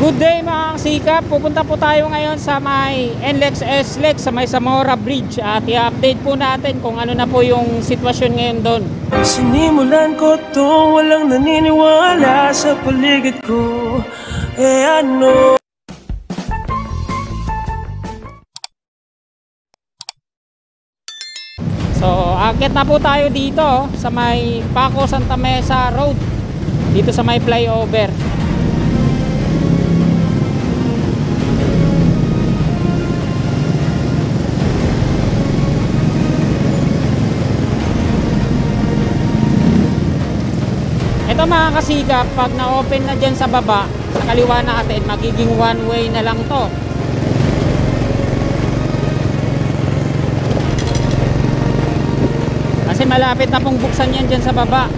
Good day mga kasikap. Pupunta po tayo ngayon sa may NLEX SLEX sa may Zamora Bridge at i-update po natin kung ano na po yung sitwasyon ngayon doon. Sinimulan ko to walang naniniwala sa paligid ko Eh ano So, akit na po tayo dito sa may Paco Santa Mesa Road. Dito sa may flyover. Ito mga kasikap, pag na-open na dyan sa baba, sa kaliwa natin, magiging one way na lang to. Kasi malapit na pong buksan yan dyan sa baba.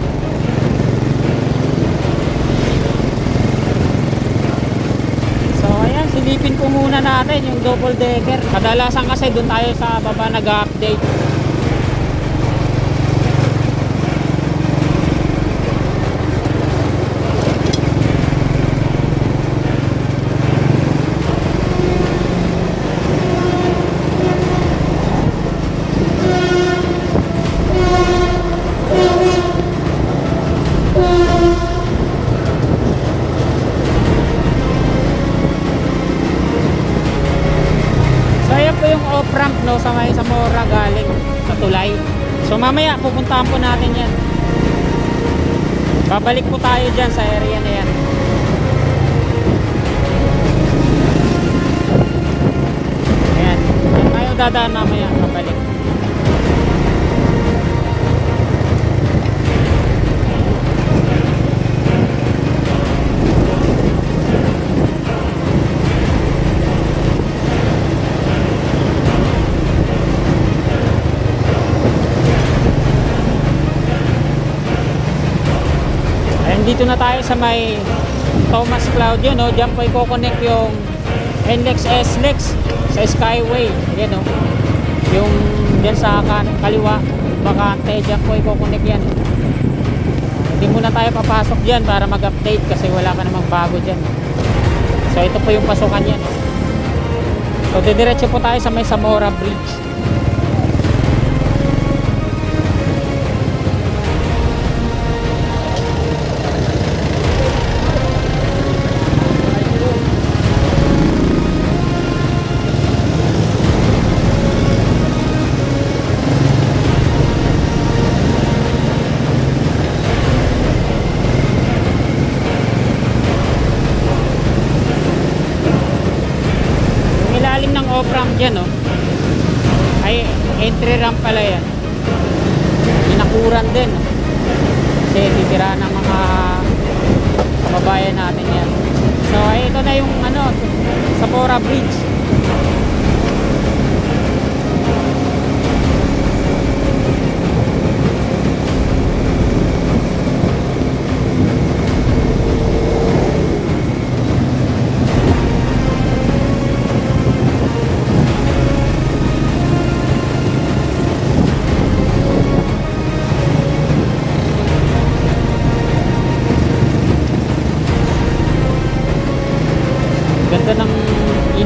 So ayan, silipin ko muna natin yung double decker. Kadalasan kasi doon tayo sa baba nag-update. So ayan po off-ramp no, sa Zamora galing sa Tulay. So mamaya pupuntahan po natin yan. Babalik po tayo dyan sa area na yan. Ayan. Ayan tayo dadaan mamaya. Babalik. Ayan, dito na tayo sa may Thomas Claudio, no? Diyan po i-connect yung NLEX SLEX sa Skyway. Ayan, no? Yung diyan sa kan kaliwa, bakante, diyan po i-connect yan. Hindi muna tayo papasok diyan para mag-update kasi wala ka namang bago diyan. So, ito po yung pasukan yan. So, didiretso po tayo sa may Zamora Bridge. Off-ramp dyan, no? Ay, entry ramp pala yan. Inakuran din, no? Kasi titira ng mga kababayan natin yan. So, ay, ito na yung, ano, Sapora Bridge.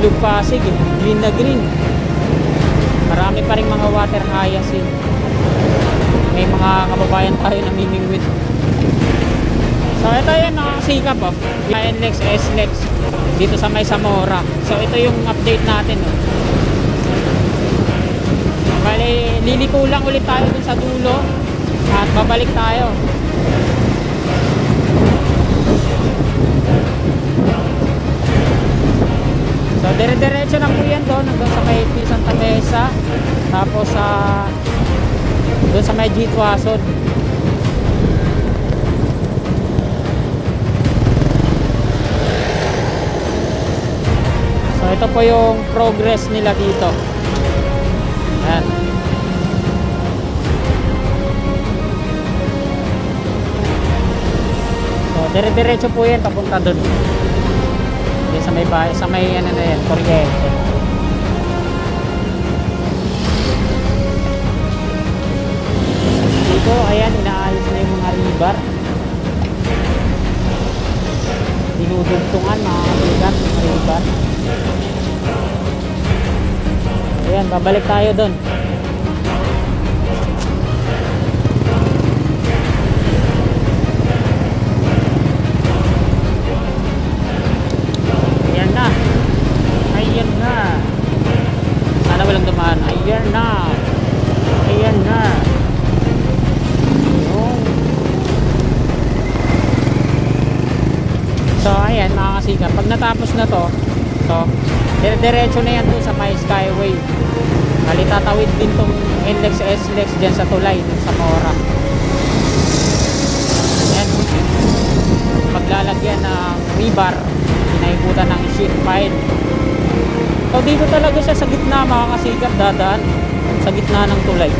Ilog Pasig, eh. green na green. Marami pa rin mga water hyacinth. May mga kababayan tayo na mimingwit. So ito yung nakasikap oh. Yung NLEX, SLEX dito sa may Zamora. So ito yung update natin oh. Bali, liliko lang ulit tayo dun sa dulo at babalik tayo. So dire-diretso na po yan doon hanggang sa may. Santa Mesa tapos sa doon sa may G. Tuason. So ito po yung progress nila dito. Ayan. So dire-diretso po yan papunta doon. Hindi sa may bahay, sa may ano na yan, kuryente. Dito, ayan, inaayos na yung mga rebar. dinudugtungan mga kasigat, riban. Ayan, babalik tayo doon. So, ayan mga kasika. Pag natapos na to, to, dire-diretso na yan doon sa may Skyway. Bali, tatawid din tong NLEX SLEX dyan sa tulay, dun sa Mora. Ayan. Paglalagyan ng rebar, inaikutan ng sheet pile. So, dito talaga siya sa gitna mga kasikap dadaan. Sa gitna ng tulay.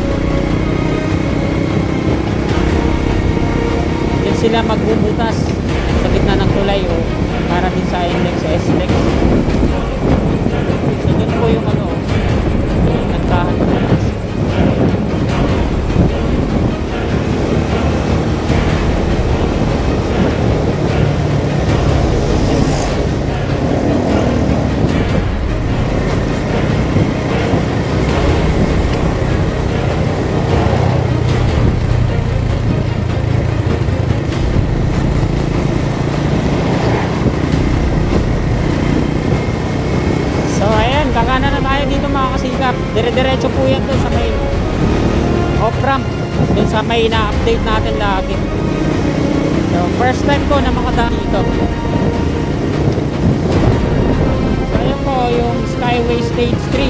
Yan sila magbubutas gitna ng tulay o para din sa index sa SLEX. So yun po yung ano, nagkahan kasikap. Dire-diretso po yan doon sa may off-ramp. Doon sa may na-update natin lagi. So first time ko na makadaan dito. So ayan po yung Skyway Stage 3.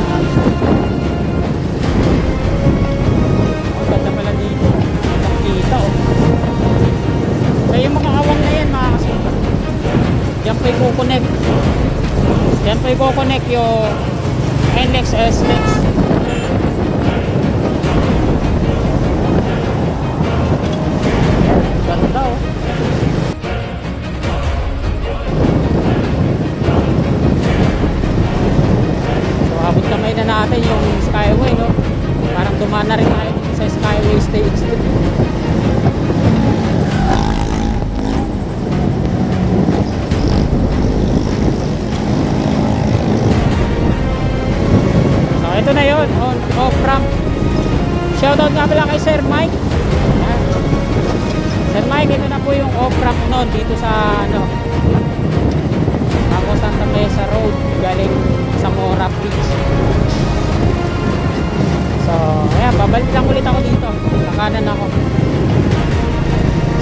Ah, ang ganda pala dito. Nakita oh. So yung yan mga kasikap. Diyan pa i-connect. Yan po i-connect yung So abot kamay na natin yung Skyway no. Parang dumaan rin tayo sa Skyway Stage 3. Pala kay Sir Mike. Sir Mike, ito na po yung off ramp noon dito sa ano Ako Santa Mesa Road galing sa Mora Beach. So, ayan, babalik lang ulit ako dito. Sa kanan ako.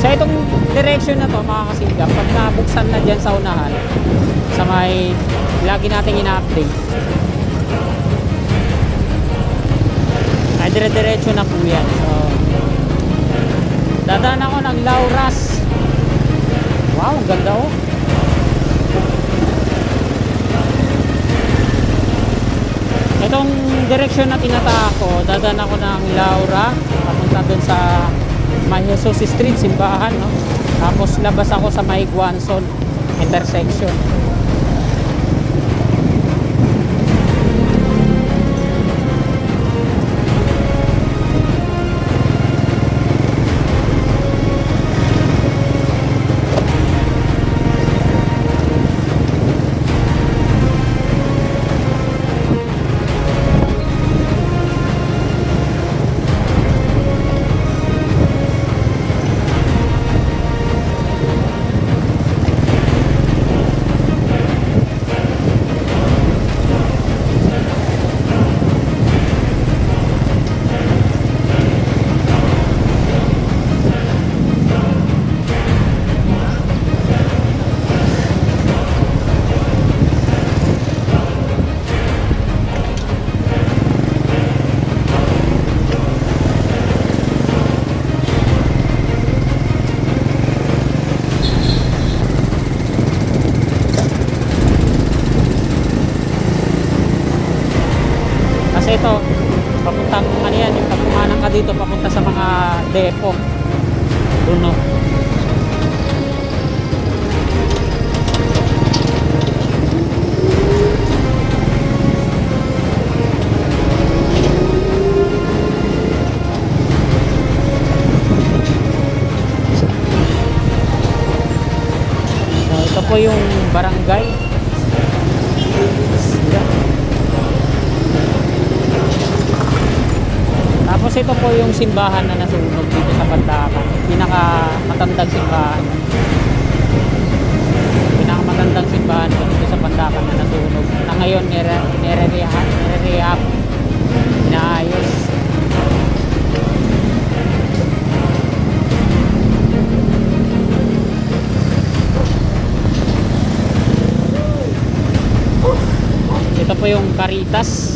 Sa itong direction na to, mga kasigap, pag nabuksan na dyan sa unahan, sa may lagi nating ina-update, ay dire-diretso na po yan. So, dadaan ako ng Lauras. Wow, ganda oh. Itong direksyon na tinataka ko, dadaan ako ng Laura, papunta dun sa May Jesus Street, simbahan, no? Tapos labas ako sa May Guanzon intersection. Mga depo. Doon no. po yung barangay. Yan. Tapos ito po yung simbahan na nasunog dito sa Pandakan. Pinaka matandang simbahan. Pinaka matandang simbahan dito sa Pandakan na nasunog. Na ngayon nire nire-rehab, nire-rehab, inaayos. Ito po yung Caritas.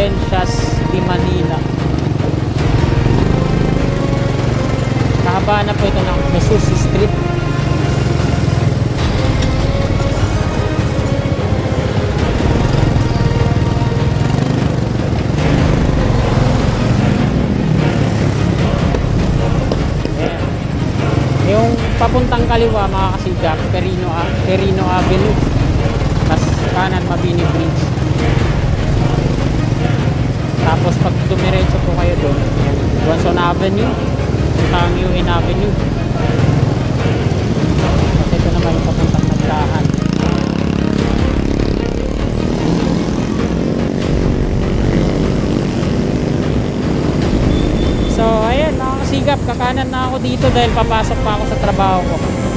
Tapos Residencias de Manila. Kahaba na po ito ng Jesus Street. Yung papuntang kaliwa mga kasigap, Perino, Perino Avenue. Tapos kanan Mabini Bridge. Tapos pag dumiretso po kayo doon, yan, Guanzon Avenue, ang UN Avenue. Tapos ito naman yung papuntang nagdahan. So, ayan, mga kasigap, kakanan na ako dito dahil papasok pa ako sa trabaho ko.